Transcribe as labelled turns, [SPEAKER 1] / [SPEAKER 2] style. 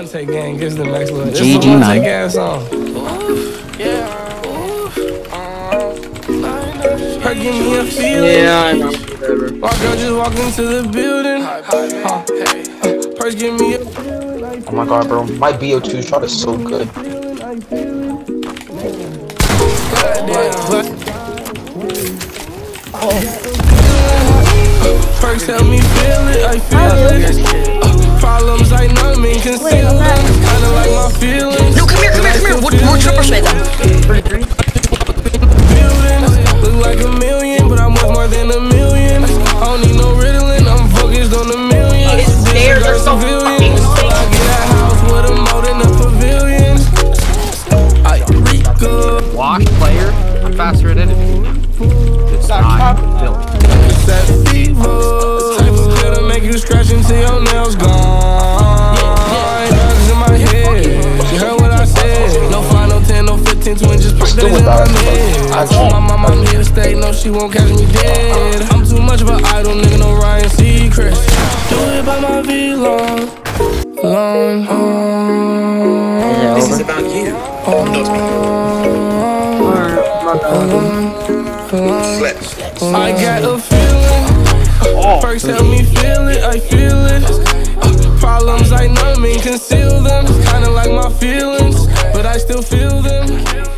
[SPEAKER 1] one take gang gives the max look. This
[SPEAKER 2] GG,
[SPEAKER 1] is a one
[SPEAKER 2] man.
[SPEAKER 1] take ass song. Her give me a feeling.
[SPEAKER 3] Yeah, I know.
[SPEAKER 1] My girl just walked into the building. Huh. Purse give me a
[SPEAKER 4] Oh my god, bro. My BO2 shot is so good.
[SPEAKER 1] Percs help me feel it, I feel
[SPEAKER 2] His stairs are so
[SPEAKER 1] Civilians.
[SPEAKER 2] fucking
[SPEAKER 1] I get a house with a moat in the pavilion. I Rico.
[SPEAKER 5] Wash player. I'm faster at editing. It's not built.
[SPEAKER 1] It's that fever. Type of pill to make you scratch until your nails gone. Drugs in my head. You heard what I said. No five, no ten, no fifteen, twenty. Just put
[SPEAKER 4] Still
[SPEAKER 1] that in
[SPEAKER 4] without
[SPEAKER 1] my head. I told my mama I'm here to stay. No, she won't catch me dead. I'm too much of an
[SPEAKER 2] This is about you.
[SPEAKER 1] I got a feeling. First help me feel it, I feel it. Problems I numb and conceal them. Kinda like my feelings, but I still feel them.